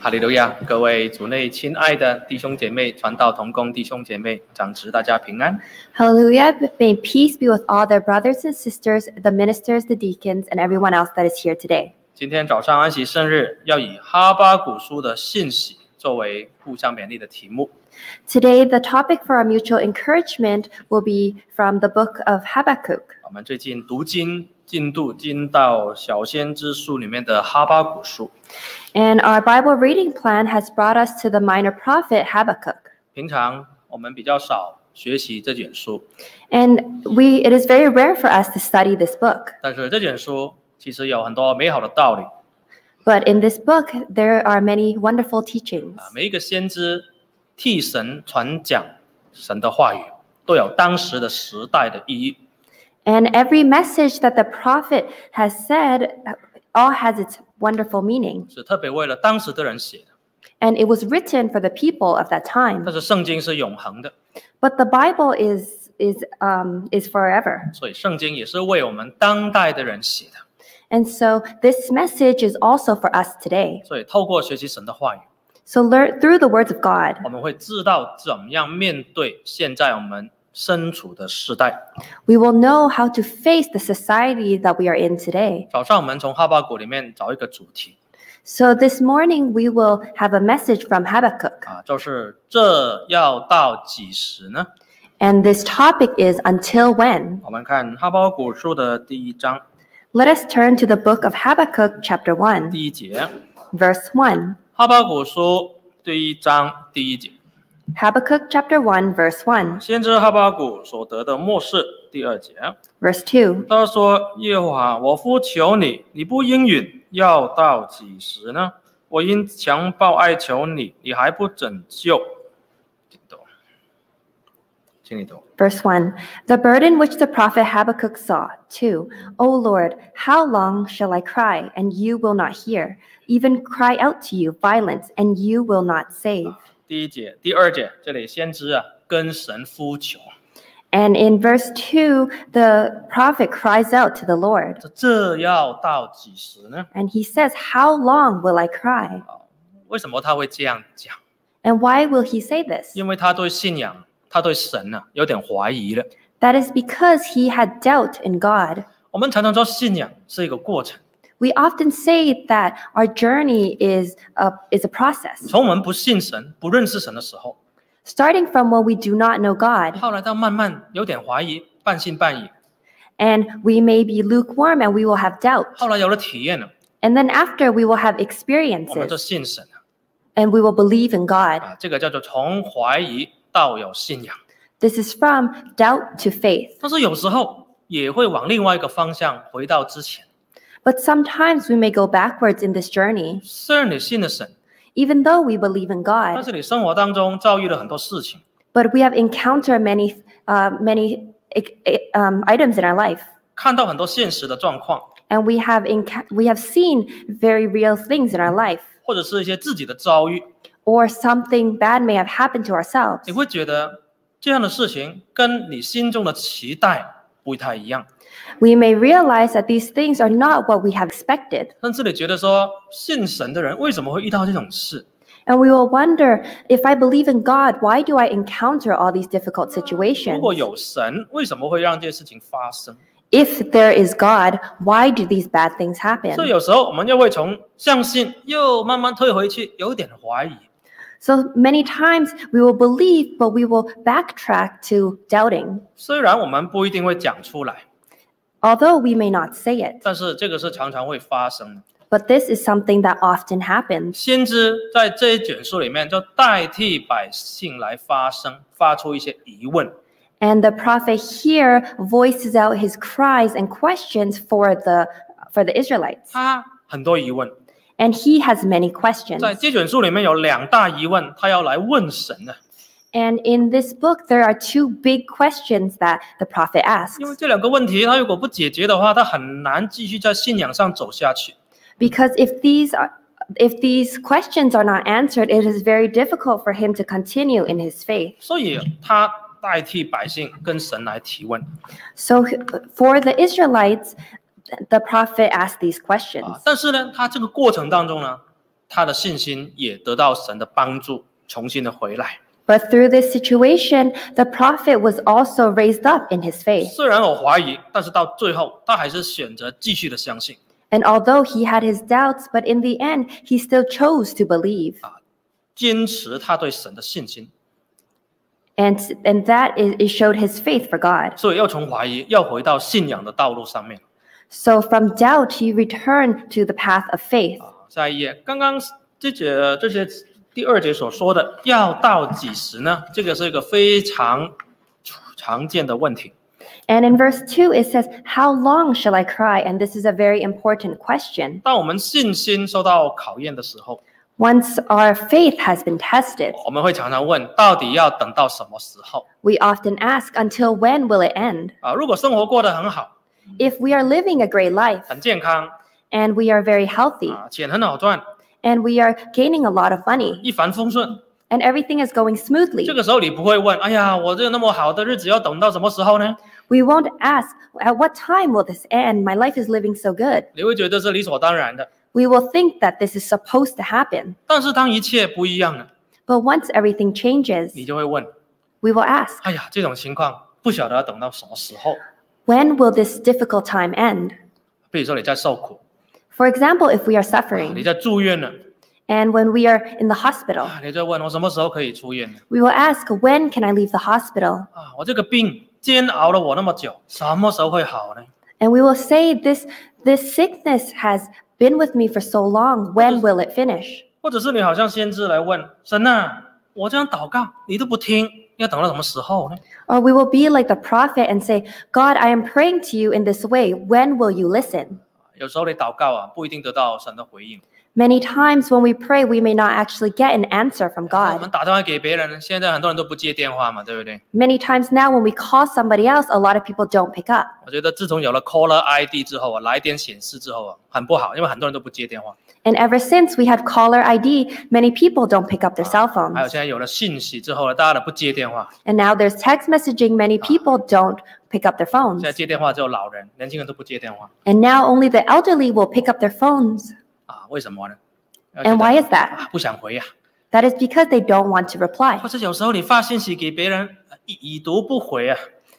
哈利路亚！各位主内亲爱的弟兄姐妹、传道同工弟兄姐妹、长执，大家平安。Hallelujah. May peace be with all their brothers and sisters, the ministers, the deacons, and everyone else that is here today. 今天早上安息圣日，要以哈巴古书的信息作为互相勉励的题目。Today, the topic for our mutual encouragement will be from the book of Habakkuk. 我们最近读经进度进到小先知书里面的哈巴谷书。And our Bible reading plan has brought us to the minor prophet Habakkuk. 平常我们比较少学习这卷书，And we it is very rare for us to study this book. 但是这卷书其实有很多美好的道理 But in this book, there are many wonderful teachings. 啊。每一个先知替神传讲神的话语，都有当时的时代的意义。And every message that the prophet has said uh, all has its wonderful meaning. 是特别为了当时的人写的。 And it was written for the people of that time. 但是圣经是永恒的， But the Bible is is um, is forever. 所以圣经也是为我们当代的人写的。 And so this message is also for us today. 所以透过学习神的话语， So learn through the words of God, 我们会知道怎么样面对现在我们 身处的时代。 we will know how to face the society that we are in today. 早上我们从哈巴谷里面找一个主题 So this morning we will have a message from Habakkuk. 啊，就是这要到几时呢？ And this topic is until when? 我们看哈巴谷书的第一章 Let us turn to the book of Habakkuk chapter 1, 第一节， verse 1. 哈巴谷书第一章第一节， Habakkuk chapter 1 verse 1. 先知哈巴谷所得的默示第二节。Verse 2. 1 The burden which the prophet Habakkuk saw. 2 O Lord, how long shall I cry, and you will not hear? Even cry out to you violence, and you will not save. 第一节、第二节，这里先知啊跟神呼求，And in verse two, the prophet cries out to the Lord, 这这要到几时呢？and he says, How long will I cry? 为什么他会这样讲？And why will he say this? 因为他对信仰，他对神呢、有点怀疑了。That is because he had doubt in God. 我们常常说信仰是一个过程，We often say that our journey is a, is a process. 从我们不信神、不认识神的时候， starting from when we do not know God, 后来到慢慢有点怀疑，半信半疑， and we may be lukewarm and we will have doubt. 后来有了体验了， And then after, we will have 我们就 experiences 信神了。 and we will believe in God. 啊，这个叫做从怀疑到有信仰。 This is from doubt to faith. 但是有时候也会往另外一个方向回到之前。 But sometimes we may go backwards in this journey, 虽然你信了神， even though we believe in 但 God. 是你生活当中遭遇了很多事情， But we have encountered many, uh, many eh, um, items in our life, 看到很多现实的状况， and we have enc- we have seen very real things in our life, 或者是一些自己的遭遇， or something bad may have happened to ourselves. 你会觉得这样的事情跟你心中的期待不太一样， We may realize that these things are not what we have expected. 甚至你觉得说信神的人为什么会遇到这种事？ And we will wonder if I believe in God, why do I encounter all these difficult 如 situations? 果有神，为什么会让这些事情发生？ If there is God, why do these bad things 所以 happen? 有时候我们又会从相信又慢慢退回去，有点怀疑。 So many times we will believe, but we will backtrack to doubting. 虽然我们不一定会讲出来， Although we may not say it, 但是这个是常常会发生的。 but this is something that often happens. 先知在这一卷书里面，就代替百姓来发声，发出一些疑问。 And the prophet here voices out his cries and questions for the for the Israelites. 他很多疑问， And he has many questions. 在这卷书里面有两大疑问，他要来问神的。 And in this book, there are two big questions that the prophet asks. 因为这两个问题，他如果不解决的话，他很难继续在信仰上走下去。 Because if these are if these questions are not answered, it is very difficult for him to continue in his faith. 所以他代替百姓跟神来提问 So for the Israelites, the prophet asked these questions. 啊。但是呢，他这个过程当中呢， 他的信心也得到神的帮助，重新的回来。 But through this situation, the prophet was also raised up in his faith. 虽然有怀疑，但是到最后他还是选择继续的相信。 And although he had his doubts, but in the end, he still chose to believe. 坚持他对神的信心， And, and that is, it showed his faith for God. 所以要从怀疑要回到信仰的道路上面。 So from doubt, he returned to the path of faith. 啊，下一页，刚刚这节这些 第二节所说的要到几时呢？这个是一个非常常见的问题。 And in verse 2, it says, How long shall I cry? And this is a very important question. 当我们信心受到考验的时候， Once our faith has been tested, 我们会常常问，到底要等到什么时候？ we often ask, Until when will it end? 啊，如果生活过得很好， If we are living a great life 很健康 and we are very healthy 啊，钱很好赚， and we are gaining a lot of money 一帆风顺， and everything is going smoothly, 这个时候你不会问，哎呀，我这个那么好的日子要等到什么时候呢？ we won't ask, At what time will this end? My life is living so good. 你会觉得是理所当然的。 We will think that this is supposed to happen. 但是当一切不一样了， But once everything changes, 你就会问， we will ask, 哎呀，这种情况不晓得要等到什么时候。 When will this difficult time end? 比如说你在受苦， For example, if we are 你 suffering 在住院了， and when we are in the hospital, 啊，你就问我什么时候可以出院呢？ we will ask, When can I leave the hospital? 啊，我这个病煎熬了我那么久，什么时候会好呢？ And we will say, This, this sickness has been with me for so long. When will it finish? 或者是你好像先知来问神啊，我这样祷告你都不听，要等到什么时候呢？ Or we will be like the prophet and say, God, I am praying to you in this way. When will you listen? 有时候你祷告啊，不一定得到神的回应。Many times when we pray, we may not actually get an answer from 我们 God. 打电话给别人，现在很多人都不接电话嘛，对不对？ Many times now, when we call somebody else, a lot of people don't pick up. 我觉得自从有了 caller ID 之后啊，来电显示之后啊，很不好，因为很多人都不接电话。 And ever since we had caller ID, many people don't pick up their cell 还有 phones. 现在有了信息之后呢，大家都不接电话。 And now there's text messaging, many people don't pick up their 现 phones. 在接电话只有老人，年轻人都不接电话 And now only the elderly will pick up their phones. 啊？为什么呢？ And why is that? 啊，不想回呀、 That is because they don't want to reply. 或者有时候你发信息给别人，呃已已读不回啊。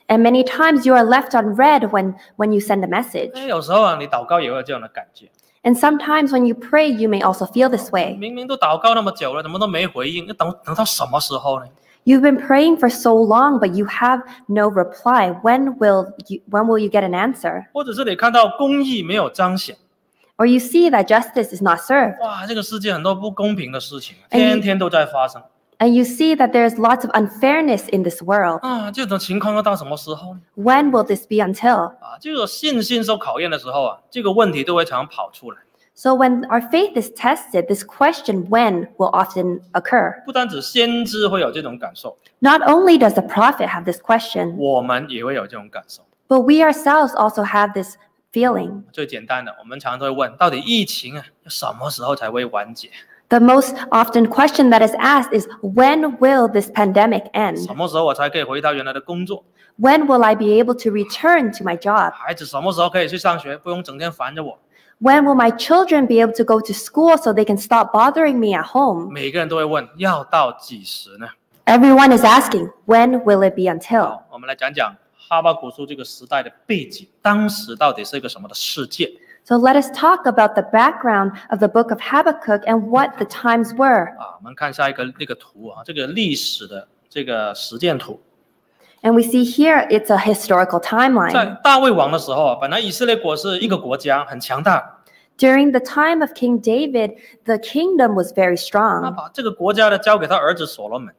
And many times you are left on red when, when you send a message. 哎，有时候啊，你祷告也会有这样的感觉， And sometimes when you pray, you may also feel this way. 明明都祷告那么久了，怎么都没回应？那等等到什么时候呢？ You've been praying for so long, but you have no reply. When will you, when will you get an answer? 或者是你看到公义没有彰显， Or you see that justice is not served. 哇，这个世界很多不公平的事情，哎天天都在发生 And you see that there's lots of unfairness in this world. 啊！这种情况要到什么时候呢？ When will this be until? 啊，这个信心受考验的时候啊，这个问题都会常常跑出来。 So when our faith is tested, this question when will often occur. 不单指先知会有这种感受， Not only does the prophet have this question, 我们也会有这种感受。 but we ourselves also have this feeling. 最简单的，我们常常都会问，到底疫情啊，什么时候才会完结？ The most often question that is asked is when will this pandemic end? 什么时候我才可以回到原来的工作？ When will I be able to return to my job? 孩子什么时候可以去上学，不用整天烦着我？ When will my children be able to go to school so they can stop bothering me at home? 每个人都会问，要到几时呢？ Everyone is asking, when will it be until? 好，我们来讲讲 哈巴谷书这个时代的背景，当时到底是一个什么的世界？So let us talk about the background of the book of Habakkuk and what the times were. 啊，我们看下一个那个图啊，这个历史的这个实践图。And we see here it's a historical timeline. 在大卫王的时候啊，本来以色列国是一个国家，很强大。During the time of King David, the kingdom was very strong. 那把这个国家呢交给他儿子所罗门。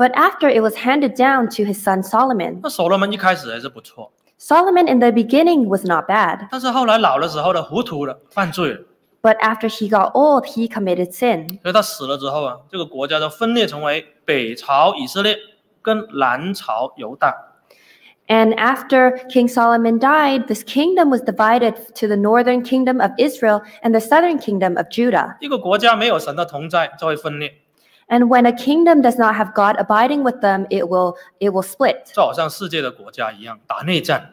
But after it was handed down to his son Solomon, 那所罗门一开始还是不错， Solomon in the beginning was not bad. 但是后来老的时候呢，糊涂了，犯罪了， But after he got old, he committed sin. 所以他死了之后啊，这个国家就分裂成为北朝以色列跟南朝犹大。 And after King Solomon died, this kingdom was divided to the northern kingdom of Israel and the southern kingdom of Judah. 一个国家没有神的同在，就会分裂， And when a kingdom does not have God abiding with them, it will it will split. 就好像世界的国家一样，打内战。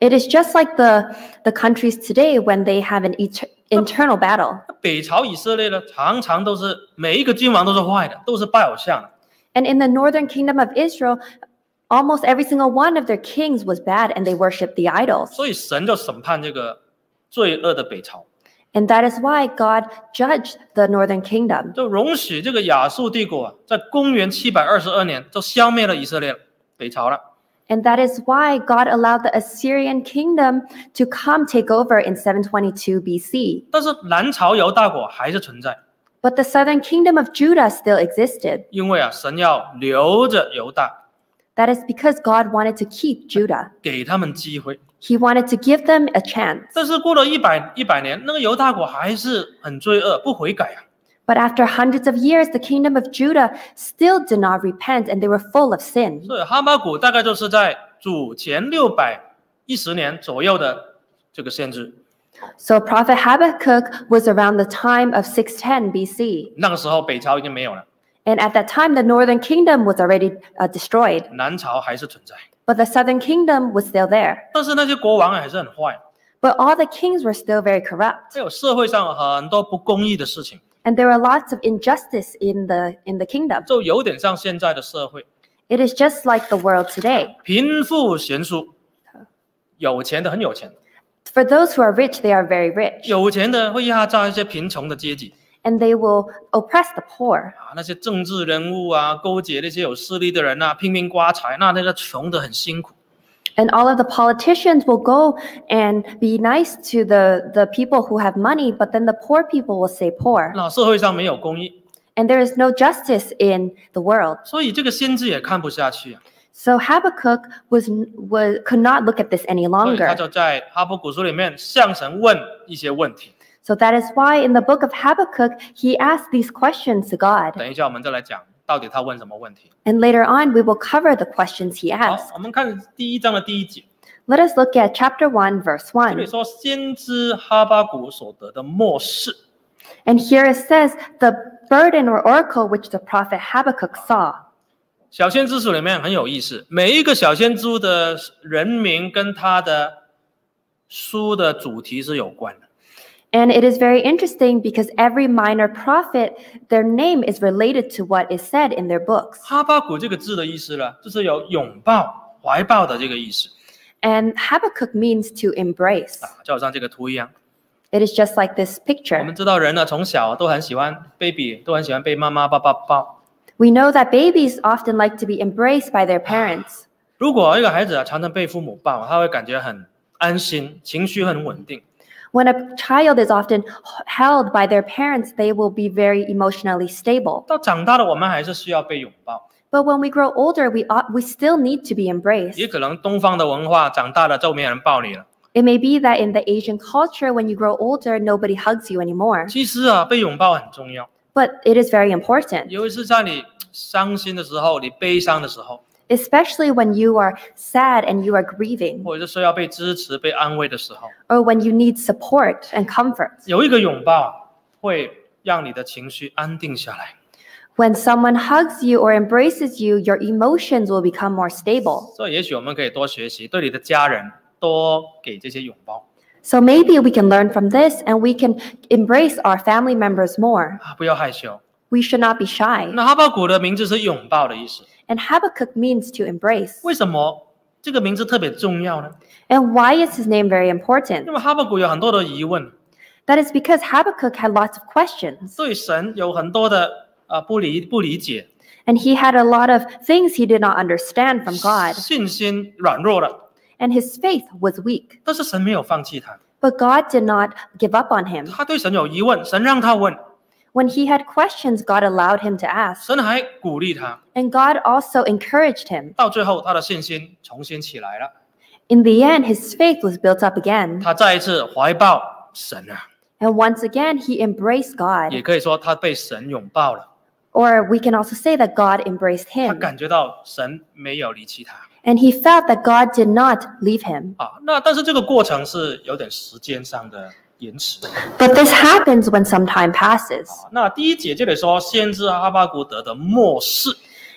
It is just like the the countries today when they have an et- internal battle. 那北朝以色列呢，常常都是每一个君王都是坏的，都是拜偶像的。 And in the northern kingdom of Israel, almost every single one of their kings was bad and they worshiped the idols. 所以神就审判这个罪恶的北朝， And that is why God judged the northern kingdom. 就容许这个亚述帝国啊，在公元七百二十二年就消灭了以色列北朝了。 And that is why God allowed the Assyrian kingdom to come take over in 722 BC. 但是南朝犹大国还是存在， But the southern kingdom of Judah still existed. 因为啊，神要留着犹大， That is because God wanted to keep Judah. 给他们机会。 He wanted to give them a chance. 但是过了一百一百年，那个犹大国还是很罪恶，不悔改啊。 But after hundreds of years, the kingdom of Judah still did not repent and they were full of sin. 所以哈巴谷大概就是在主前六百一十年左右的这个先知。 So Prophet Habakkuk was around the time of 610 BC. 那个时候北朝已经没有了， And at that time, the northern kingdom was already uh, destroyed, 南朝还是存在。 but the southern kingdom was still there. 但是那些国王还是很坏， But all the kings were still very corrupt. 还有社会上很多不公义的事情， And there were lots of injustice in the, in the kingdom. 就有点像现在的社会， It is just like the world today. 贫富悬殊，有钱的很有钱， For those who are rich, they are very rich, 有钱的会压榨一些贫穷的阶级 and they will oppress the poor. 啊，那些政治人物啊，勾结那些有势力的人啊，拼命刮财，那那个穷的很辛苦。 And all of the politicians will go and be nice to the, the people who have money, but then the poor people will stay poor. 那社会上没有公义， And there is no justice in the world. 所以这个先知也看不下去啊， So Habakkuk was, was could not look at this any 所以他 longer. 就在哈巴谷书里面向神问一些问题。 so that is why in the book of Habakkuk, he asked these questions to God. 等一下，我们再来讲到底他问什么问题。And later on, we will cover the questions he asked let us look at chapter 1, verse 1. 说先知哈巴谷所得的默示。And here it says, the burden or oracle which the prophet Habakkuk saw. 小先知书里面很有意思，每一个小先知的人名跟他的书的主题是有关的。And it is very interesting because every minor prophet, their name is related to what is said in their books. 哈巴谷这个字的意思呢，就是有拥抱、怀抱的这个意思 And Habakkuk means to embrace. 啊，就好像这个图一样。 It is just like this 我 picture. 们知道人呢，从小都很喜欢 baby，都很喜欢被妈妈抱抱抱。 We know that babies often like to be embraced by their parents. 如果一个孩子啊常常被父母抱，他会感觉很安心，情绪很稳定。 When a child is often h- held by their parents, they will be very emotionally stable. 到长大了，我们还是需要被拥抱。 But when we grow older, we ought, we still need to be embraced. 也可能东方的文化长大了就没有人抱你了。 It may be that in the Asian culture, when you grow older, nobody hugs you anymore. 其实啊，被拥抱很重要， But it is very important, 尤其是在你伤心的时候、你悲伤的时候， especially when you are sad and you are grieving, 或者是需要被支持、被安慰的时候， or when you need support and comfort. 有一个拥抱会让你的情绪安定下来。 When someone hugs you or embraces you, your emotions will become more stable. 所以，也许我们可以多学习，对你的家人多给这些拥抱 So maybe we can learn from this and we can embrace our family members more. 啊，不要害羞。 We should not be shy. 那哈巴谷的名字是拥抱的意思， And Habakkuk means to embrace. 为什么这个名字特别重要呢？ And why is his name very important? 因为哈巴谷有很多的疑问， That is because Habakkuk had lots of questions 对神有很多的啊、不理不理解， and he had a lot of things he did not understand from God 信心软弱了， and his faith was weak. 但是神没有放弃他， But God did not give up on him. 他对神有疑问，神让他问， When he had questions, God allowed him to ask. 神还鼓励他， And God also encouraged him. 到最后他的信心重新起来了， In the end, his faith was built up again. 他再一次怀抱神啊， And once again, he embraced 也 God. 可以说他被神拥抱了， Or we can also say that God embraced 他 him. 感觉到神没有离弃他 And he felt that God did not leave him. 啊。那但是这个过程是有点时间上的 延迟。 But this happens when some time passes. 那第一节这里说，先知哈巴谷德的末世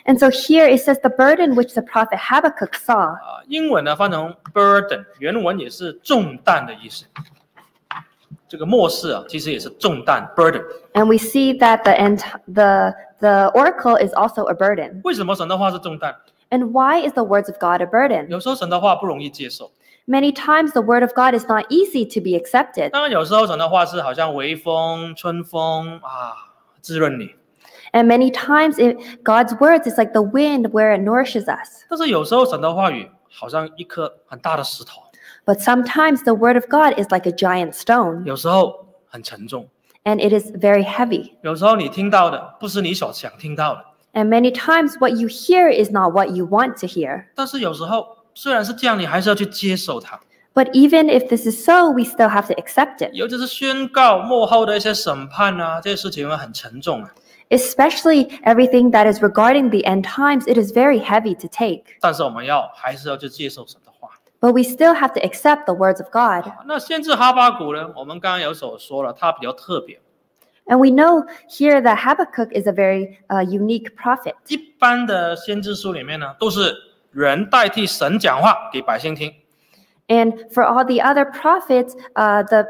And so here it says the burden which the prophet Habakkuk saw. 啊，英文呢翻成 burden，原文也是重担的意思。 这个末世啊，其实也是重担 burden。 And we see that the ent- the the oracle is also a burden. 为什么神的话是重担？ And why is the words of God a burden? 有时候神的话不容易接受， Many times the word of God is not easy to be accepted. 当然有时候神的话是好像微风、春风啊，滋润你。 And many times it, God's words is like the wind where it nourishes us. 但是有时候神的话语好像一颗很大的石头， But sometimes the word of God is like a giant stone 有时候很沉重， and it is very heavy. 有时候你听到的不是你所想听到的。 And many times what you hear is not what you want to hear. 但是有时候 虽然是这样，你还是要去接受它。But even if this is so, we still have to accept it. 尤其是宣告末后的一些审判啊，这些事情很沉重啊。Especially everything that is regarding the end times, it is very heavy to take. 但是我们要还是要去接受神的话。But we still have to accept the words of God. 那先知哈巴谷呢？我们刚刚有所说了，他比较特别。And we know here that Habakkuk is a very uh, unique prophet. 一般的先知书里面呢，都是。人代替神讲话给百姓听。 And for all the other prophets, uh, the,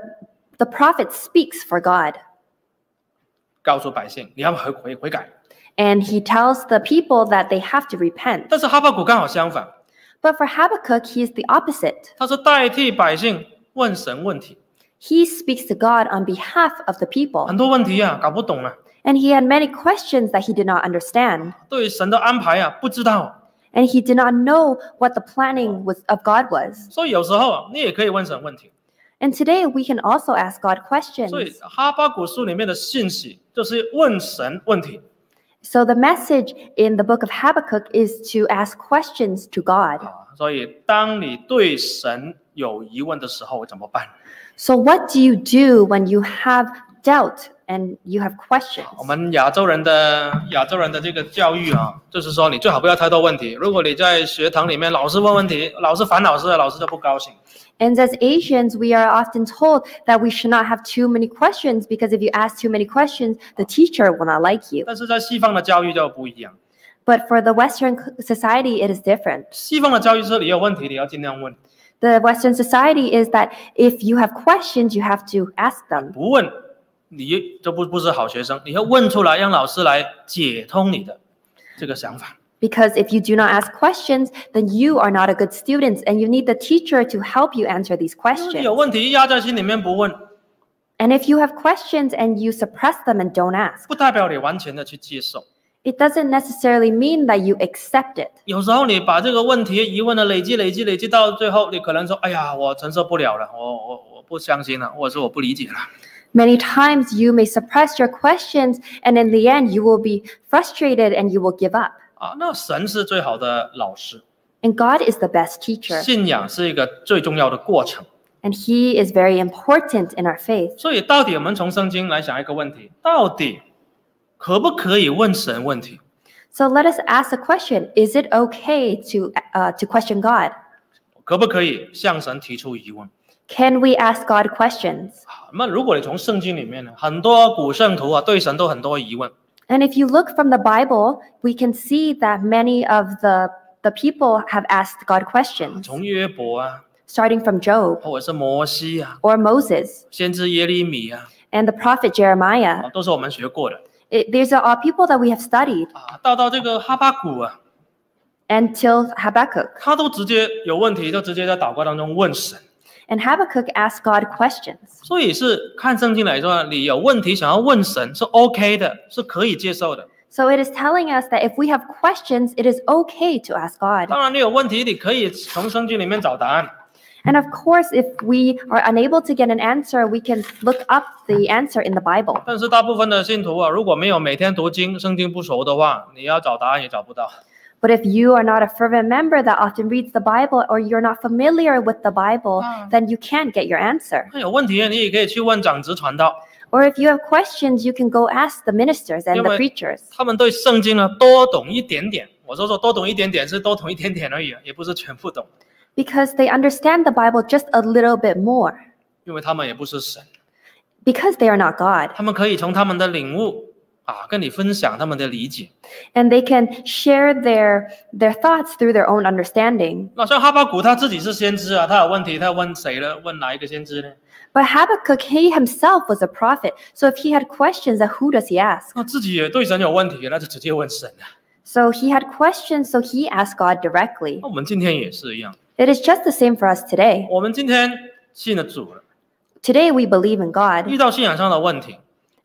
the prophet speaks for God. 告诉百姓你要悔悔悔改。 And he tells the people that they have to repent. 但是哈巴谷刚好相反， But for Habakkuk, he is the opposite. 他是代替百姓问神问题， He speaks to God on behalf of the 很 people. 多问题啊搞不懂啊， And he had many questions that he did not understand. 对神的安排啊不知道， And he did not know what the planning was, of God was. 所以有时候啊你也可以问神问题。 And today we can also ask God 所以 questions. 哈巴谷书里面的信息就是问神问题。 So the message in the book of Habakkuk is to ask questions to God. 啊，所以当你对神有疑问的时候怎么办？ So what do you do when you have doubt and you have questions? 我们亚洲人的亚洲人的这个教育啊，就是说你最好不要太多问题。如果你在学堂里面老师问问题，老师烦老师，老师就不高兴。 And as Asians, we are often told that we should not have too many questions because if you ask too many questions, the teacher will not like you. 但是在西方的教育就不一样， But for the Western c- society, it is different. 西方的教育是你有问题你要尽量问， The Western society is that if you have questions, you have to ask them. 不问 你就不不是好学生。你要问出来，让老师来解通你的这个想法。Because if you do not ask questions, then you are not a good student and you need the teacher to help you answer these questions. 有问题压在心里面不问，And if you have questions and you suppress them and don't ask, 不代表你完全的去接受。it doesn't necessarily mean that you accept it. 有时候你把这个问题疑问的累积累积累积到最后，你可能说：“哎呀，我承受不了了，我我我不相信了，或者是我不理解了。Many times you may suppress your questions, and in the end, you will be frustrated and you will give up. ”啊，那神是最好的老师， And God is the best teacher, 信仰是一个最重要的过程。 and He is very important in our faith. 所以，到底我们从圣经来想一个问题：到底可不可以问神问题？ So let us ask the question Is it okay to, uh, to question God? 可不可以向神提出疑问？ Can we ask God questions? 啊那如果你从圣经里面呢，很多古圣徒啊，对神都很多疑问。 And if you look from the Bible, we can see that many of the, the people have asked God questions, 从约伯啊， starting from Job 或者是摩西啊， or Moses 先知耶利米啊， and the prophet Jeremiah. 啊，都是我们学过的 It, these are all people that we have studied 啊。到到这个哈巴谷啊， until Habakkuk. 他都直接有问题，就直接在祷告当中问神。 And Habakkuk asked God questions. 所以是看圣经来说，你有问题想要问神是 OK 的，是可以接受的。 So it is telling us that if we have questions, it is okay to ask God. 当然，你有问题，你可以从圣经里面找答案。 And of course, if we are unable to get an answer, we can look up the answer in the Bible. 但是大部分的信徒啊，如果没有每天读经，圣经不熟的话，你要找答案也找不到。 But if you are not a fervent member that often reads the Bible or you're not familiar with the Bible, Ah. then you can't get your answer. 那有问题，你也可以去问长子传道， Or if you have questions, you can go ask the ministers and the Yeah, but- preachers 他们对圣经呢多懂一点点。我说说多懂一点点是多懂一点点而已，也不是全部懂， because they understand the Bible just a little bit more 因为他们也不是神， because they are not God. 他们可以从他们的领悟 啊跟你分享他们的理解。 And they can share their, their thoughts through their own understanding. 那像哈巴谷他自己是先知啊，他有问题，他问谁呢？问哪一个先知呢？ But Habakkuk, he himself was a prophet. So if he had questions, then who does he ask? 那自己也对神有问题，那就直接问神了。 So he had questions, so he asked God directly. 那我们今天也是一样， It is just the same for us today. 我们今天信了主了， Today we believe in God. 遇到信仰上的问题，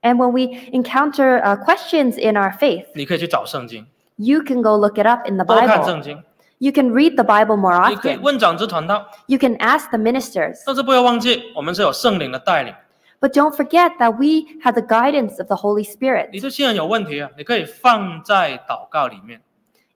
And when we encounter uh, questions in our faith, 你可以去找圣经， you can go look it up in the 多看 Bible. 圣经， You can read the Bible more 你可以 often. 问长子传道， You can ask the ministers. 但是不要忘记，我们是有圣灵的带领。 But don't forget that we have the guidance of the Holy Spirit. 你对信仰有问题啊，你可以放在祷告里面，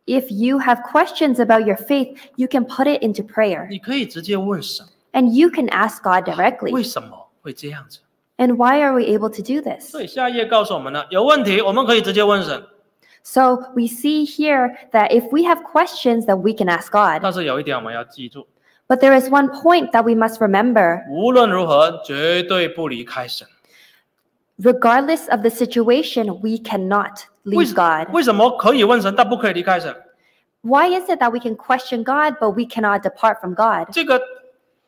If you have questions about your faith, you can put it into prayer. 你可以直接问神， And you can ask God directly. 为什么会这样子？ And why are we able to do this? 所以下一页告诉我们呢，有问题我们可以直接问神， So we see here that if we have questions, then we can ask God. 但是有一点我们要记住， But there is one point that we must remember. 无论如何绝对不离开神。 Regardless of the situation, we cannot 为 leave God. 为什么可以问神，但不可以离开神？ Why is it that we can question God, but we cannot depart from God? 这个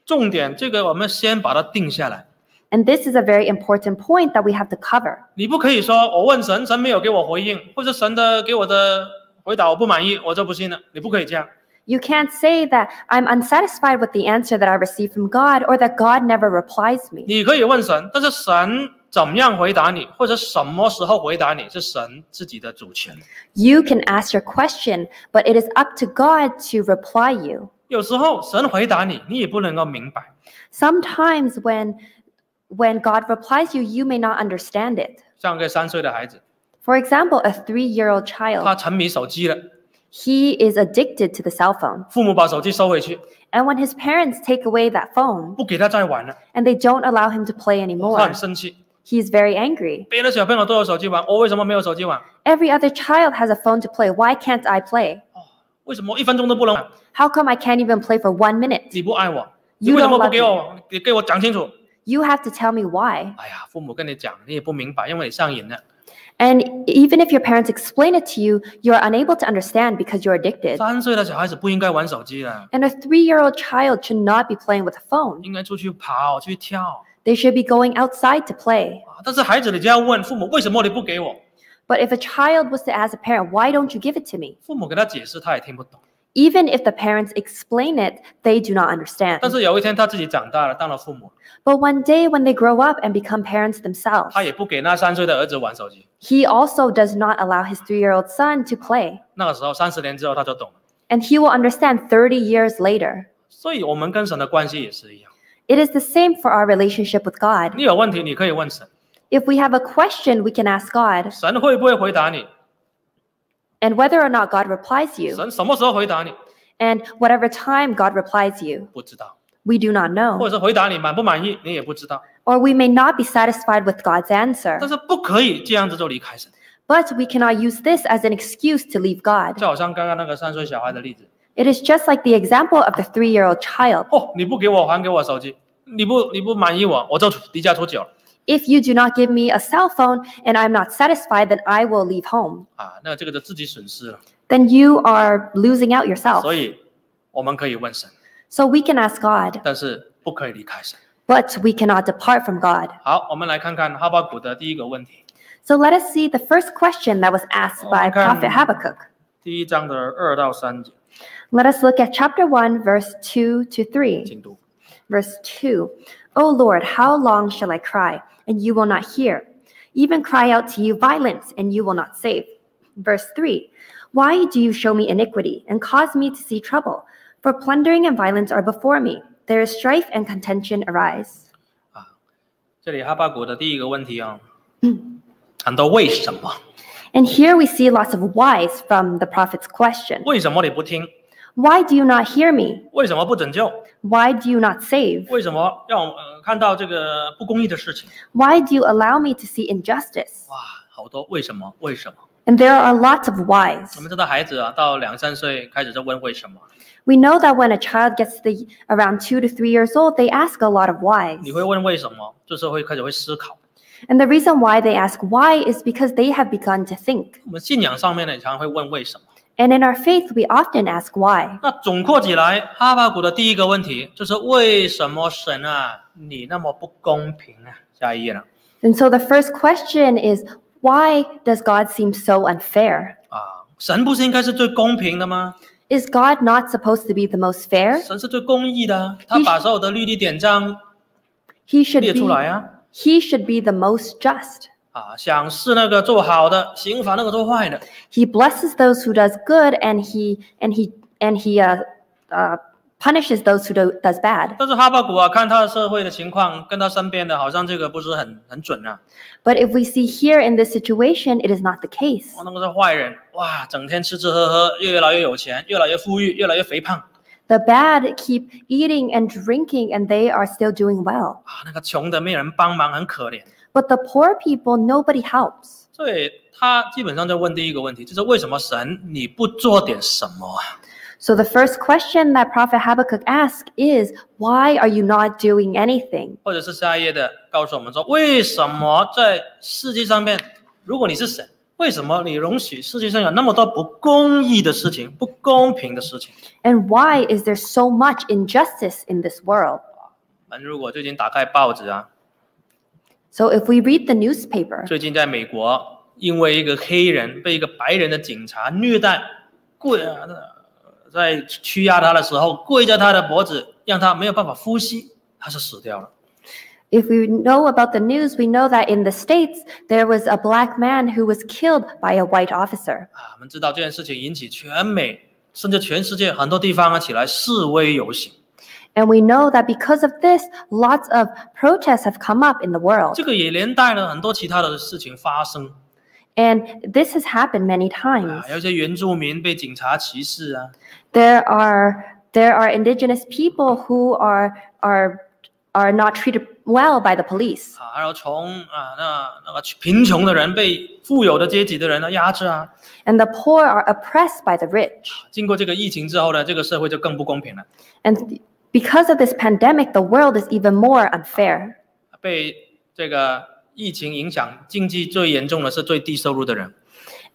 重点，这个我们先把它定下来。 And this is a very important point that we have to cover. 你不可以说我问神，神没有给我回应，或者神的给我的回答我不满意，我就不信了。你不可以这样。 You can't say that I'm unsatisfied with the answer that I received from God or that God never replies me. 你可以问神，但是神怎么样回答你，或者什么时候回答你，是神自己的主权。 You can ask your question, but it is up to God to reply you. 有时候神回答你，你也不能够明白。 Sometimes when when God replies you, you may not understand it. 像一个三岁的孩子， For example, a 3-year-old child, 他沉迷手机了， he is addicted to the cell phone. 父母把手机收回去， And when his parents take away that phone 不给他再玩了， and they don't allow him to play 他 anymore, 很生气。 he's very angry. 别的小朋友都有手机玩，我为什么没有手机玩？ Every other child has a phone to play. Why can't I play? 为什么一分钟都不能玩？ How come I can't even play for one minute? 你不爱我，你 You 为什 don't 么不 love 给我？你给我讲清楚。 You have to tell me why. 哎呀，父母跟你讲，你也不明白，因为你上瘾了。 And even if your parents explain it to you, you're unable to understand because you're addicted. 三岁的小孩子不应该玩手机的， And a three year old child should not be playing with a phone. 应该出去跑、去跳。 They should be going outside to play. 啊但是孩子，你就要问父母，为什么你不给我？ But if a child was to ask a parent, why don't you give it to me? 父母给他解释，他也听不懂。 Even if the parents explain it, they do not understand. 但是有一天他自己长大了，当了父母， But one day when they grow up and become parents themselves, 他也不给那三岁的儿子玩手机。 he also does not allow his three year old son to play. 那个时候，三十年之后他就懂了。 And he will understand 30 years later. 所以，我们跟神的关系也是一样。 It is the same for our relationship with God. 你有问题，你可以问神， If we have a question, we can ask God. 神会不会回答你？ And whether or not God replies you, 神什么时候回答你？ and whatever time God replies you, 不知道， we do not 或 know. 者是回答你满不满意，你也不知道。 Or we may not be satisfied with God's answer. 但是不可以这样子就离开神， But we cannot use this as an excuse to leave God. 就好像刚刚那个三岁小孩的例子。 It is just like the example of the three year old child. 哦，你不给我还给我手机，你不你不满意我，我就出离家出走了 If you do not give me a cell phone and I'm not satisfied, then I will leave home. 啊，那这个就自己损失了。 Then you are losing out yourself. 所以我们可以问神， So we can ask God, 但是不可以离开神。 but we cannot depart from God. 好，我们来看看哈巴谷的第一个问题， So let us see the first question that was asked by Okay. Prophet Habakkuk. 第一章的二到三节， Let us look at chapter 1, verse 2 to 3. 请读。 Verse 2 O Lord, how long shall I cry, and you will not hear? Even cry out to you violence, and you will not save. Verse 3 Why do you show me iniquity and cause me to see trouble? For plundering and violence are before me. There is strife and contention arise. 这里哈巴谷的第一个问题啊，很多为什么？ And here we see lots of whys from the prophet's question. 为什么你不听？ Why do you not hear me? 为什么不拯救？ Why do you not save? 为什么让我呃看到这个不公义的事情？ Why do you allow me to see injustice? 哇，好多为什么？为什么？ And there are lots of whys. 我们知道孩子啊，到两三岁开始就问为什么。 We know that when a child gets to the, around two to three years old, they ask a lot of whys. 你会问为什么，就是会开始会思考。 And the reason why they ask why is because they have begun to think. 我们信仰上面呢，也常常会问为什么。 And in our faith, we often ask why. 那总括起来，哈巴谷的第一个问题就是为什么神啊，你那么不公平啊？下一页了 And so the first question is why does God seem so unfair? 啊，神不是应该是最公平的吗？ Is God not supposed to be the most fair? 神是最公义的啊，他把所有的律例典章 He should 列出 be 来啊。 he should be the most just. 啊，想是那个做好的，刑罚那个做坏的。 He blesses those who does good and he and he and he uh, uh, punishes those who do, does bad. 但是哈巴谷啊，看他的社会的情况，跟他身边的，好像这个不是很很准啊。 But if we see here in this situation, it is not the case. 哇，那个是坏人，哇，整天吃吃喝喝，越来越有钱，越来越富裕，越来越肥胖 The bad keep eating and drinking and they are still doing well. 啊。那个穷的没有人帮忙，很可怜。 But the poor people, nobody helps. 所以他基本上在问第一个问题，就是为什么神你不做点什么啊？ So the first question that Prophet Habakkuk asked is, why are you not doing anything? 或者是下一页的告诉我们说，为什么在世界上面，如果你是神，为什么你容许世界上有那么多不公义的事情、不公平的事情？ And why is there so much injustice in this world? 我们如果最近打开报纸啊， So if we read the newspaper, 最近在美国，因为一个黑人被一个白人的警察虐待，跪啊，在屈压他的时候，跪在他的脖子，让他没有办法呼吸，他是死掉了。if we know about the news, we know that in the States, there was a black man who was killed by a white officer. 啊，我们知道这件事情引起全美甚至全世界很多地方啊起来示威游行。And we know that because of this, lots of protests have come up in the world. 这个也连带了很多其他的事情发生 And this has happened many times. 啊，有一些原住民被警察歧视啊， There are there are indigenous people who are are are not treated well by the police. 啊，还有从啊那那个贫穷的人被富有的阶级的人呢压制啊。 And the poor are oppressed by the rich. 经过这个疫情之后呢，这个社会就更不公平了。 And because of this pandemic, the world is even more unfair. 被这个疫情影响，经济最严重的是最低收入的人。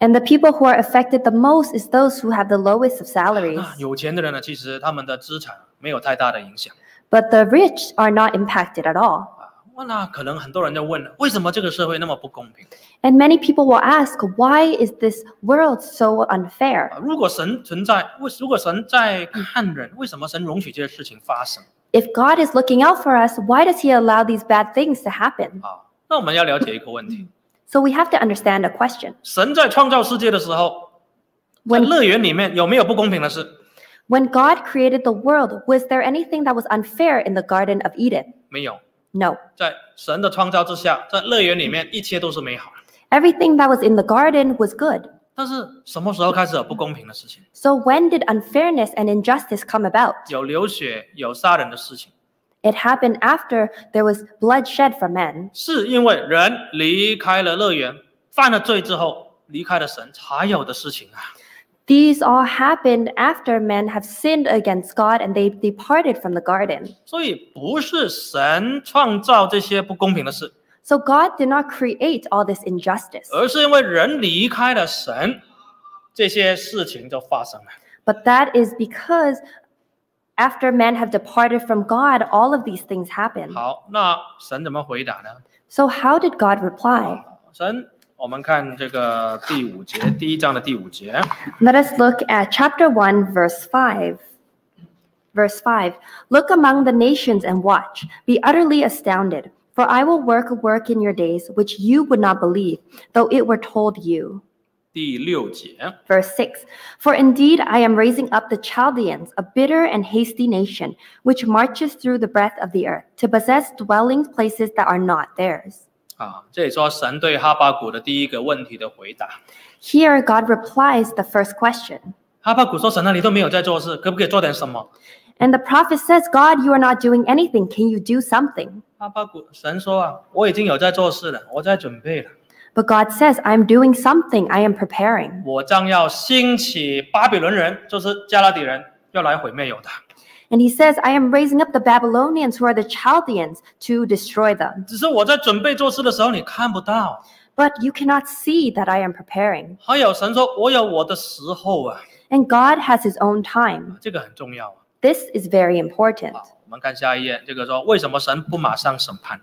And the people who are affected the most is those who have the lowest of salaries. 那有钱的人呢，其实他们的资产没有太大的影响 But the rich are not impacted at all. 啊。哇那可能很多人就问了，为什么这个社会那么不公平 And many people will ask, why is this world so unfair? 啊？如果神存在，为如果神在看人，为什么神容许这些事情发生 If God is looking out for us, why does He allow these bad things to happen? 啊？那我们要了解一个问题： So we have to understand a question. 神在创造世界的时候，在 When, 乐园里面有没有不公平的事？ when God created the world, was there anything that was unfair in the Garden of Eden? 没有。 No. 在神的创造之下，在乐园里面一切都是美好的。Everything that was in the garden was good. 但是什么时候开始有不公平的事情？So when did unfairness and injustice come about? 有流血、有杀人的事情，It happened after there was blood shed for men. 是因为人离开了乐园，犯了罪之后离开了神才有的事情啊！These all happened after men have sinned against God and they departed from the garden. 所以不是神创造这些不公平的事， So God did not create all this injustice, 而是因为人离开了神，这些事情就发生了。 but that is because after men have departed from God, all of these things happen. 好，那神怎么回答呢？ So how did God reply? 神， 我们看这个第五节，第一章的第五节。 Let us look at chapter 1, verse 5. Verse 5 Look among the nations and watch, be utterly astounded, for I will work a work in your days which you would not believe, though it were told you. 第六节， Verse 6 For indeed I am raising up the Chaldeans, a bitter and hasty nation, which marches through the breadth of the earth, to possess dwelling places that are not theirs. 啊，这里说神对哈巴谷的第一个问题的回答。Here God replies the first question. 哈巴谷说：“神啊，你都没有在做事，可不可以做点什么 And the prophet says, God, you are not doing anything. Can you do something? 哈巴谷神说啊，我已经有在做事了，我在准备了，But God says, I'm doing something. I am preparing. 我将要兴起巴比伦人，就是加拉底人，要来毁灭犹大。And he says, I am raising up the Babylonians who are the Chaldeans to destroy them. 只是我在准备做事的时候，你看不到。 But you cannot see that I am preparing. 还有神说，我有我的时候啊， And God has his own time. 这个很重要啊。 This is very important. 好，我们看下一页，这个说为什么神不马上审判？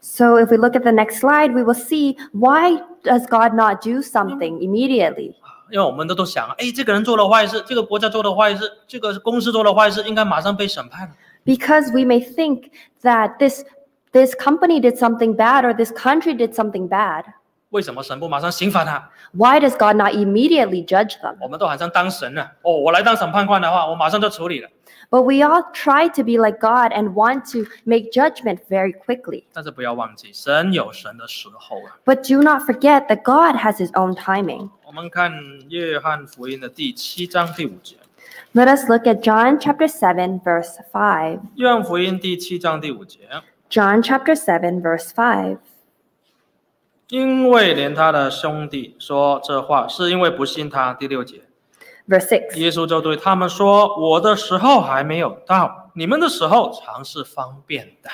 So if we look at the next slide, we will see why does God not do something immediately? 因为我们都都想，哎，这个人做了坏事，这个国家做了坏事，这个公司做了坏事，应该马上被审判了。Because we may think that this this company did something bad or this country did something bad. 为什么神不马上刑罚他？ Why does God not immediately judge them? 我们都好像当神了。哦，我来当审判官的话，我马上就处理了。 But we all try to be like God and want to make judgment very quickly. 但是不要忘记，神有神的时候啊。 But do not forget that God has his own timing. 我们看约翰福音的第七章第五节。 Let us look at John chapter 7 verse 5. 约翰福音第七章第五节， John chapter 7 verse 5. 因为连他的兄弟说这话，是因为不信他。第六节，Verse six，耶稣就对他们说：“我的时候还没有到，你们的时候常是方便的。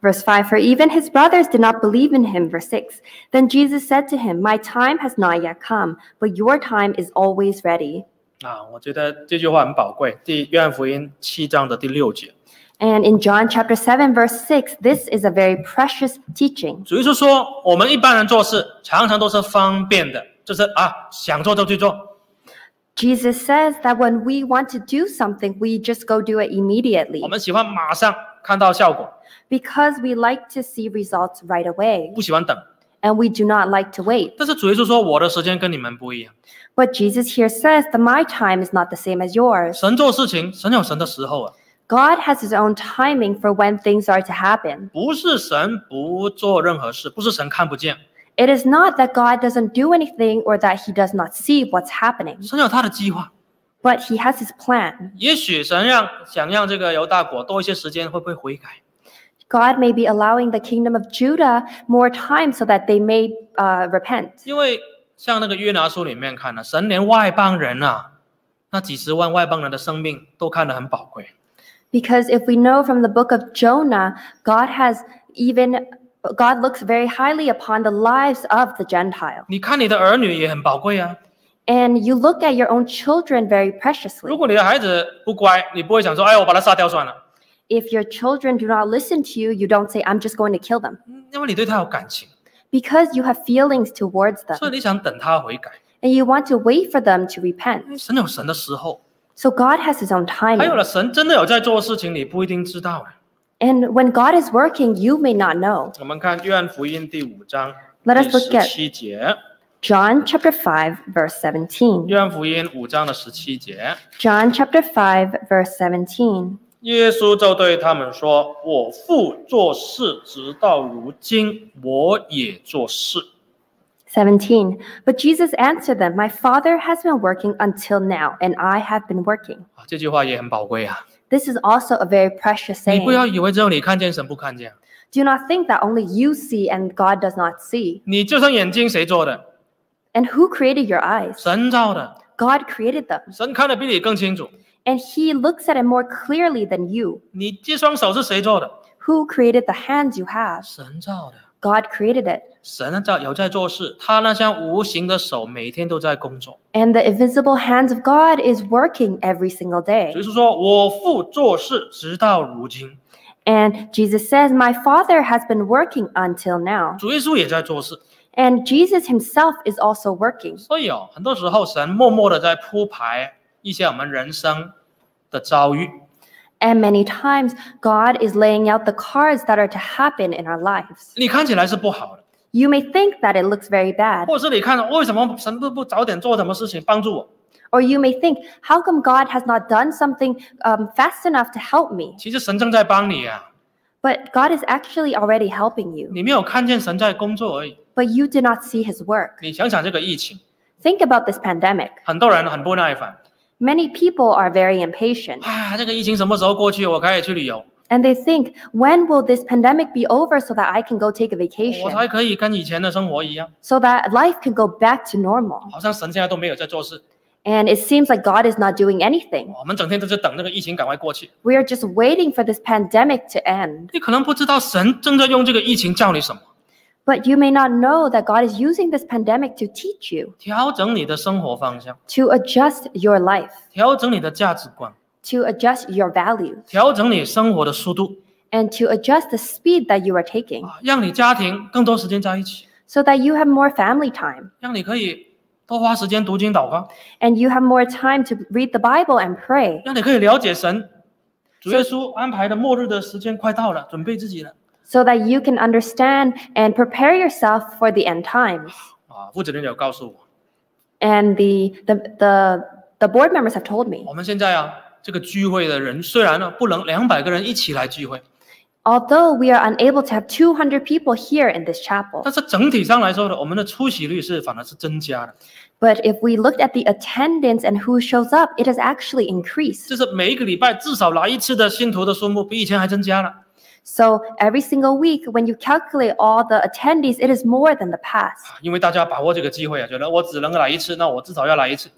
Verse 5 For even his brothers did not believe in him. Verse 6 Then Jesus said to him, My time has not yet come, but your time is always ready. ”啊，我觉得这句话很宝贵。第约翰福音七章的第六节，And in John chapter 7, verse 6, this is a very precious teaching. 主耶稣说，我们一般人做事常常都是方便的，就是啊，想做就去做。 Jesus says that when we want to do something, we just go do it immediately 我们喜欢马上看到效果， because we like to see results right away 不喜欢等。 and we do not like to wait. 但是主耶稣说，我的时间跟你们不一样。 But Jesus here says that my time is not the same as yours. 神做事情，神有神的时候啊， God has his own timing for when things are to happen. 不是神不做任何事，不是神看不见， It is not that God doesn't do anything or that he does not see what's happening, 神有他的计划。 but he has his plan. 也许神让想让这个犹大国多一些时间，会不会悔改？ God may be allowing the kingdom of Judah more time so that they may uh, repent. 因为像那个约拿书里面看呢，神连外邦人啊，那几十万外邦人的生命都看得很宝贵。 Because if we know from the book of Jonah, God has even God looks very highly upon the lives of the Gentile. 你看你的儿女也很宝贵啊。 And you look at your own children very 如 preciously. 果你的孩子不乖，你不会想说，哎，我把他杀掉算了， If your children do not listen to you, you don't say, I'm just going to kill them. 嗯因为你对他有感情， Because you have feelings towards 所以 them 你想等他悔改。 and you want to wait for them to repent. 神有神的时候， So God has his own 还有 timing. 了，神真的有在做事情，你不一定知道啊。 And when God is working, you may not know. 我们看约翰福音第五章 Let 第 us look 十 at 七节， John chapter 5, verse 17. 约翰福音五章的十七节， John chapter 5, verse 17. 耶稣就对他们说：“我父做事，直到如今，我也做事。 17. But Jesus answered them, My Father has been working until now, and I have been working. ”啊，这句话也很宝贵啊！ This is also a very precious 你不要 saying. 以为只有你看见，神不看见。 Do not think that only you see and God does not see. 你就算眼睛谁做的？ And who created your eyes? 神造的， God created them. 神看得比你更清楚。 And He looks at it more clearly than you. 你这双手是谁做的？ Who created the hands you have? 神造的。 God created it. 神在有在做事，他那像无形的手每天都在工作。 And the invisible hands of God is working every single 所 day. 以是说我父做事，直到如今。 And Jesus says, My Father has been working until now. 主耶稣也在做事。 And Jesus himself is also working. 所以哦，很多时候神默默的在铺排一些我们人生的遭遇。 And many times, God is laying out the cards that are to happen in our lives. 你看起来是不好的， You may think that it looks very bad, 或者是你看为什么神不不早点做什么事情帮助我？ or you may think, How come God has not done something um, fast enough to help me? 其实神正在帮你啊， But God is actually already helping you, 你没有看见神在工作而已。 but you did not see his work. 你想想这个疫情， Think about this pandemic. 很多人很不耐烦 Many people are very impatient, 啊，这个疫情什么时候过去，我可以去旅游， and they think, When will this pandemic be over so that I can go take a 我 vacation? 才可以跟以前的生活一样。 So that life can go back to normal. 好像神现在都没有在做事， And it seems like God is not doing anything. 我们整天都是等这个疫情赶快过去。 We are just waiting for this pandemic to end. 你可能不知道神正在用这个疫情教你什么。 But you may not know that God is using this pandemic to teach you, 调整你的生活方向， to adjust your life, 调整你的价值观， to adjust your values, 调整你生活的速度 and to adjust the speed that you are taking 啊，让你家庭更多时间在一起， so that you have more family time 让你可以多花时间读经祷告， and you have more time to read the Bible and pray 让你可以了解神。主耶稣安排的末日的时间快到了，准备自己了 so that you can understand and prepare yourself for the end times. 啊！负责人有告诉我， And the, the, the, the board members have told me, 我们现在啊， 这个聚会的人虽然呢不能两百个人一起来聚会，although we are unable to have 200 people here in this chapel, 但是整体上来说呢，我们的出席率是反而是增加的，but if we looked at the attendance and who shows up, it has actually increased. 就是每一个礼拜至少来一次的信徒的数目比以前还增加了。So every single week, when you calculate all the attendees, it is more than the past. 因为大家把握这个机会啊，觉得我只能来一次，那我至少要来一次。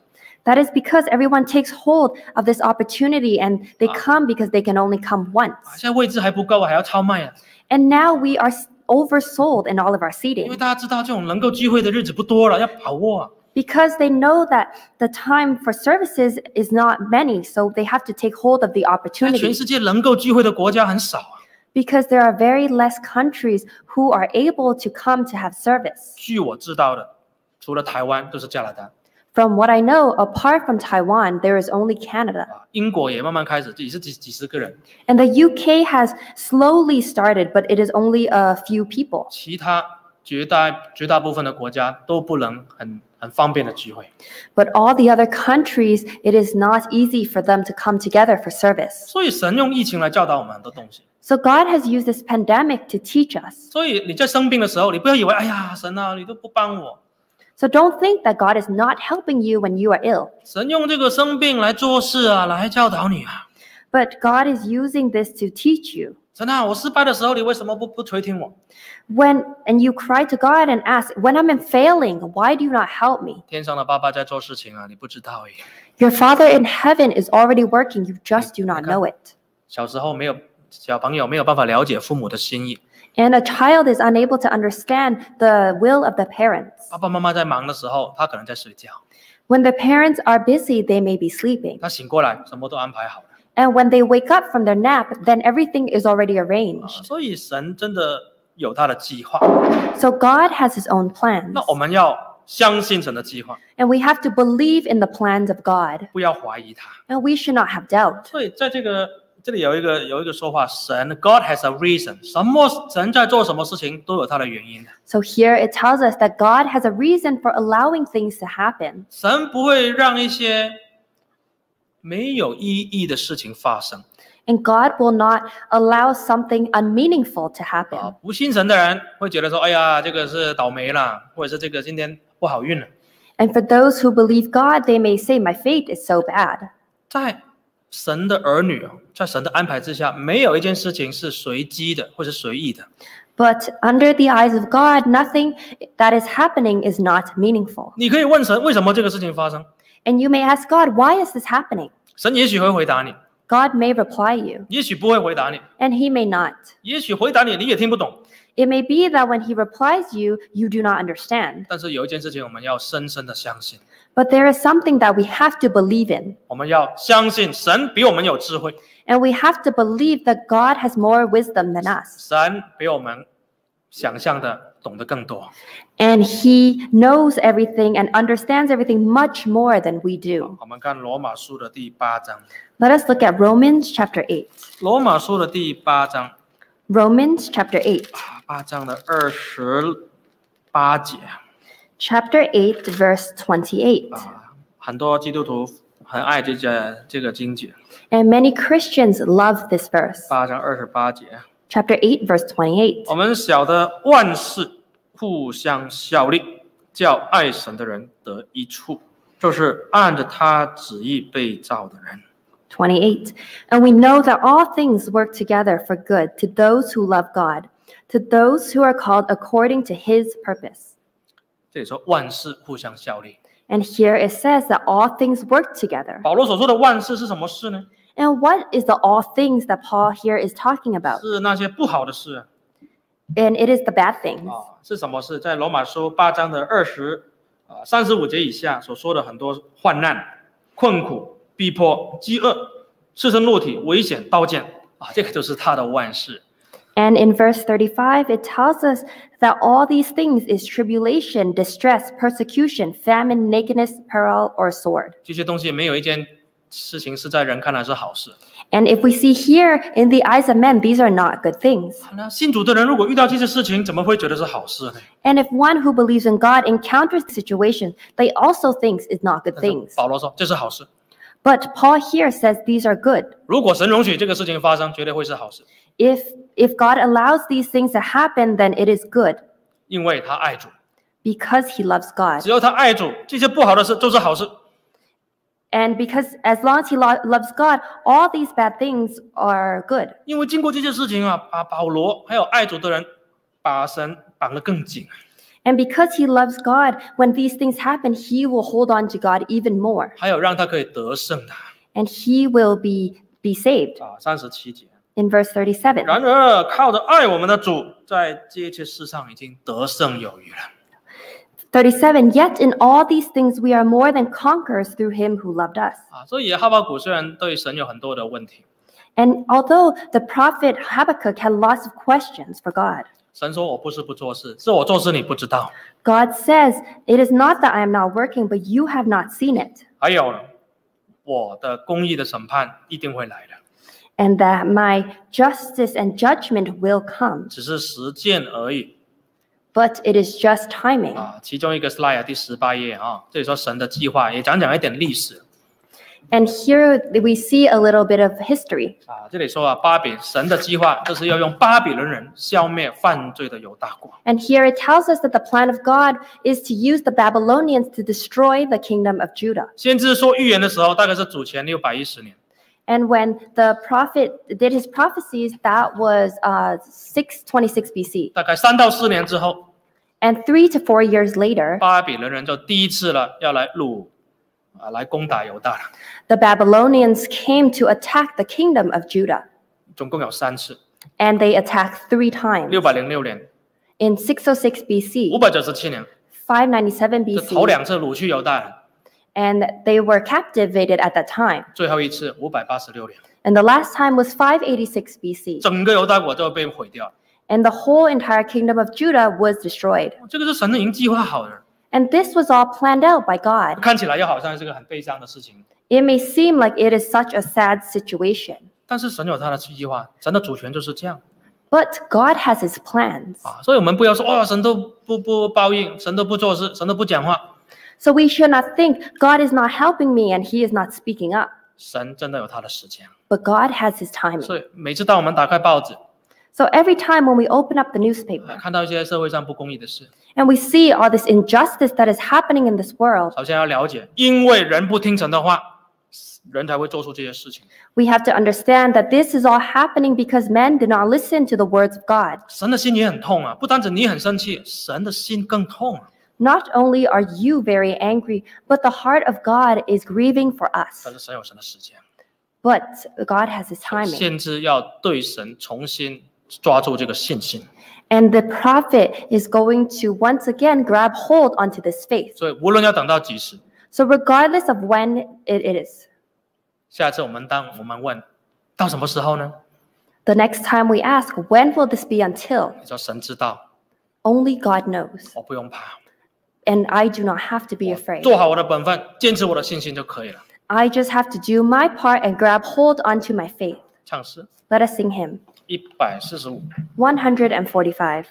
That is because everyone takes hold of this opportunity and they come because they can only come once. 啊，现在位置还不够啊，还要超卖啊。 And now we are s- oversold in all of our 因为 seating 大家知道这种能够聚会的日子不多了，要把握啊。 because they know that the time for services is not many, so they have to take hold of the 现在全 opportunity 世界能够聚会的国家很少啊。 because there are very less countries who are able to come to have service. 据我知道的，除了台湾就是加拿大 From what I know, apart from Taiwan, there is only Canada. 啊，英国也慢慢开始，也是几几十个人， And the UK has slowly started, but it is only a few people. 其他绝大绝大部分的国家都不能很很方便的聚会。 But all the other countries, it is not easy for them to come together for service. 所以神用疫情来教导我们很多东西。 So God has used this pandemic to teach us. 所以你在生病的时候，你不要以为哎呀，神啊，你都不帮我。 So don't think that God is not helping you when you are ill. 神用这个生病来做事啊，来教导你啊。 But God is using this to teach you. 神啊，我失败的时候，你为什么不不垂听我？ When and you cry to God and ask, "When I'm failing, why do you not help me?" 天上的爸爸在做事情啊，你不知道而已。 Your Father in heaven is already working, you just do not know it. 小时候没有小朋友没有办法了解父母的心意， And a child is unable to understand the will of the parents. 爸爸妈妈在忙的时候，他可能在睡觉， When the parents are busy, they may be sleeping. 他醒过来什么都安排好了。 And when they wake up from their nap, then everything is already 啊 arranged. 所以神真的有他的计划， So God has his own plans. 那我们要相信神的计划， And we have to believe in the plans of God. 不要怀疑他。 And we should not have doubt. 所以在这个 这里有一个有一个说法，神 God has a reason，什么神在做什么事情都有他的原因的。 So here it tells us that God has a reason for allowing things to happen. 神不会让一些没有意义的事情发生 And God will not allow something unmeaningful to 啊 happen.！不信神的人会觉得说，哎呀，这个是倒霉了，或者是这个今天不好运了。 And for those who believe God, they may say, My fate is so bad. 在 神的儿女哦，在神的安排之下，没有一件事情是随机的或者随意的。But under the eyes of God, nothing that is happening is not meaningful. 你可以问神，为什么这个事情发生？And you may ask God, Why is this happening? 神也许会回答你，God may reply you, 也许不会回答你，and He may not. 也许回答你你也听不懂。It may be that when He replies you, you do not understand. 但是有一件事情我们要深深的相信， But there is something that we have to believe in. 我们要相信神比我们有智慧， And we have to believe that God has more wisdom than us. 神比我们想象的懂得更多。 And He knows everything and understands everything much more than we do. 我们看罗马书的第八章， Let us look at Romans chapter 8. 罗马书的第八章， Romans chapter 8. 啊八章的二十八节 Chapter 8, verse 28. 啊，很多基督徒很爱这个这个经节， And many Christians love this verse. 八章二十八节。 Chapter 8, verse 28. 我们晓得万事互相效力，叫爱神的人得益处，就是按着他旨意被造的人。 28. And we know that all things work together for good to those who love God, to those who are called according to his purpose. 这里说万事互相效力。And here it says that all things work together. 保罗所说的万事是什么事呢？And what is the all things that Paul here is talking about? 是那些不好的事啊，and it is the bad things. 啊，是什么事？在罗马书八章的二十啊三十五节以下所说的很多患难、困苦、逼迫、饥饿、赤身裸体、危险、刀剑啊，这个就是他的万事。And in verse 35, it tells us that all these things is tribulation, distress, persecution, famine, nakedness, peril, or sword. 这些东西没有一件事情是在人看来是好事。 And if we see here in the eyes of men, these are not good things. 那信主的人如果遇到这些事情，怎么会觉得是好事呢？ And if one who believes in God encounters the situation, they also thinks it's not good 但是 things. 保罗说这是好事。 But Paul here says these are good. 如果神容许这个事情发生，绝对会是好事， If if God allows these things to happen, then it is good 因为他爱主。 because he loves God. 只要他爱主，这些不好的事都是好事。 And because as long as he lo- loves God, all these bad things are good. 因为经过这些事情啊，把保罗还有爱主的人，把神绑得更紧。 And because he loves God, when these things happen, he will hold on to God even more 还有让他可以得胜的 and he will be be saved. 啊，三十七节。 In verse 37. 然而靠着爱我们的主，在这一切事上已经得胜有余了。 37 Yet in all these things we are more than conquerors through him who loved us. 啊，所以哈巴谷虽然对神有很多的问题， And although the prophet Habakkuk had lots of questions for God, 神说我不是不做事，是我做事你不知道。 God says, It is not that I am not working, but you have not seen it, 还有呢，我的公义的审判一定会来的， and that my justice and judgment will come. 只是实践而已 But it is just timing. 啊。其中一个 slide 第十八页啊，这里说神的计划，也讲讲一点历史 And here we see a little bit of history. 啊。这里说啊，巴比神的计划就是要用巴比伦人消灭犯罪的犹大国。 And here it tells us that the plan of God is to use the Babylonians to destroy the kingdom of Judah. 先知说预言的时候，大概是主前六百一十年。 And when the prophet did his prophecies, that was uh, 626 BC. 大概三到四年之后， And three to four years later, 巴比伦人就第一次了要来掳啊，来攻打犹大了， the Babylonians came to attack the kingdom of Judah. 总共有三次。 And they attacked three times. 六百零六年、 In 606五 BC, 百九十七年， 597这头 BC, 两次掳去犹大人， and they were captivated at that time. 最后一次五百八十六年， And the last time was 586 BC. 整个犹大国就被毁掉了。 And the whole entire kingdom of Judah was destroyed. 这个是神已经计划好的， And this was all planned out by God. 看起来又好像是个很悲伤的事情， It may seem like it is such a sad situation, 但是神有他的计划，神的主权就是这样 but God has his plans. 啊。所以我们不要说哦，神都不不报应，神都不做事，神都不讲话。 So we should not think God is not helping me and he is not speaking up. 神真的有他的时间， But God has his timing. 所以每次当我们打开报纸， So every time when we open up the newspaper 看到一些社会上不公义的事， and we see all this injustice that is happening in this world, 首先要了解，因为人不听神的话，人才会做出这些事情。 we have to understand that this is all happening because men did not listen to the words of God. 神的心也很痛啊，不单止你很生气，神的心更痛啊。 Not only are you very angry, but the heart of God is grieving for us. 但是神有神的时间， But God has his timing. 先知要对神重新抓住这个信心。 And the prophet is going to once again grab hold onto this faith. 所以无论要等到几时， So, regardless of when it is, 下次我们当我们问到什么时候呢？ the next time we ask, when will this be until? 你说神知道， Only God knows. 我不用怕， and I do not have to be afraid. 做好我的本分，坚持我的信心就可以了。I just have to do my part and grab hold onto my faith. 唱诗。Let us sing hymn. 一百四十五。One hundred and forty-five.